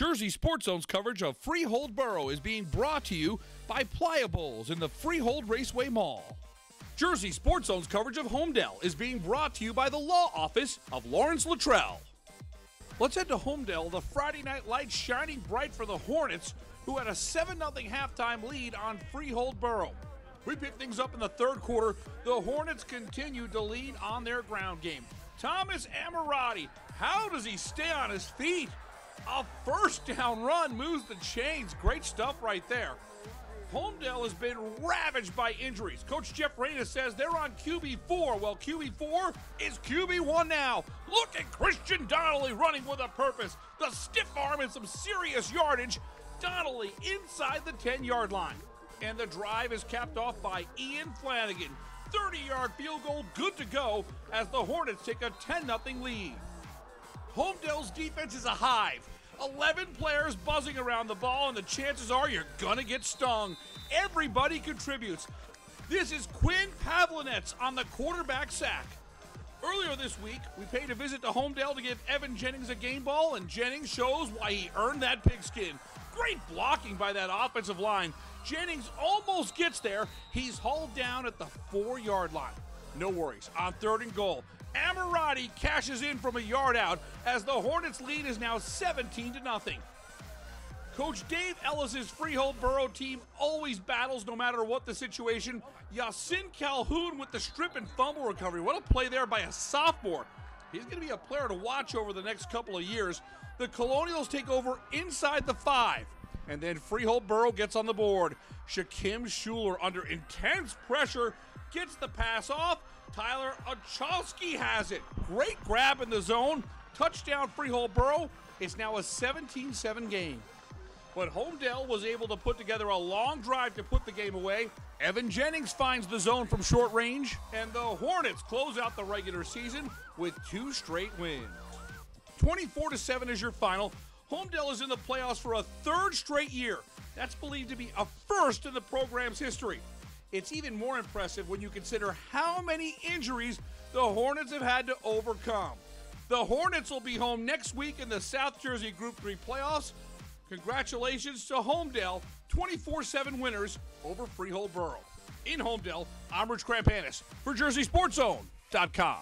Jersey Sports Zone's coverage of Freehold Borough is being brought to you by Pliables in the Freehold Raceway Mall. Jersey Sports Zone's coverage of Holmdel is being brought to you by the law office of Lawrence Luttrell. Let's head to Holmdel. The Friday night lights shining bright for the Hornets, who had a 7 0 halftime lead on Freehold Borough. We pick things up in the third quarter. The Hornets continued to lead on their ground game. Thomas Ammirati, how does he stay on his feet? A first down run moves the chains. Great stuff right there. Holmdel has been ravaged by injuries. Coach Jeff Reyna says they're on QB4. Well, QB4 is QB1 now. Look at Christian Donnelly running with a purpose. The stiff arm and some serious yardage. Donnelly inside the 10 yard line. And the drive is capped off by Ian Flanagan. 30 yard field goal, good to go, as the Hornets take a 10 0 lead. Holmdel's defense is a hive. 11 players buzzing around the ball, and the chances are you're gonna get stung. Everybody contributes. This is Quinn Pavlinetz on the quarterback sack. Earlier this week, we paid a visit to Holmdel to give Evan Jennings a game ball, and Jennings shows why he earned that pigskin. Great blocking by that offensive line. Jennings almost gets there. He's hauled down at the four yard line. No worries. On third and goal, Ammirati cashes in from a yard out as the Hornets lead is now 17 to nothing. Coach Dave Ellis's Freehold Borough team always battles no matter what the situation. Yah-Sin Calhoun with the strip and fumble recovery. What a play there by a sophomore. He's going to be a player to watch over the next couple of years. The Colonials take over inside the five. And then Freehold Borough gets on the board. Sha-Kim Shuler, under intense pressure, gets the pass off. Tyler Ochojski has it. Great grab in the zone. Touchdown Freehold Borough. It's now a 17 7 game. But Holmdel was able to put together a long drive to put the game away. Evan Jennings finds the zone from short range, and the Hornets close out the regular season with two straight wins. 24 7 is your final. Holmdel is in the playoffs for a third straight year. That's believed to be a first in the program's history. It's even more impressive when you consider how many injuries the Hornets have had to overcome. The Hornets will be home next week in the South Jersey Group 3 playoffs. Congratulations to Holmdel, 24 7 winners over Freehold Borough. In Holmdel, I'm Rich Crampanis for JerseySportsZone.com.